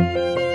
you.